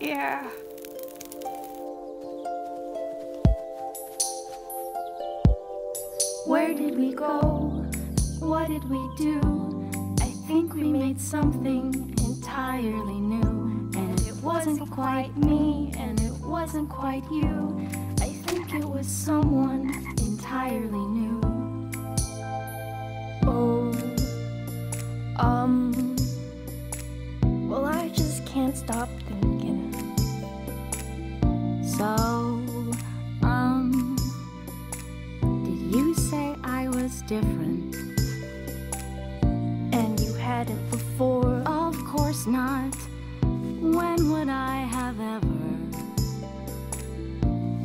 Yeah. Where did we go? What did we do? I think we made something entirely new. And it wasn't quite me, and it wasn't quite you. I think it was someone entirely new. Oh, um, well, I just can't stop thinking. Different? And you had it before? Of course not. When would I have ever?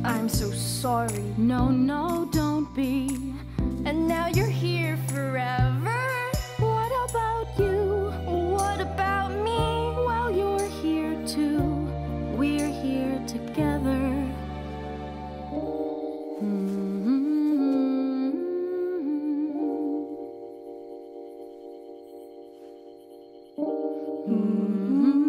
I'm so sorry. No, no, don't be. Mm-hmm.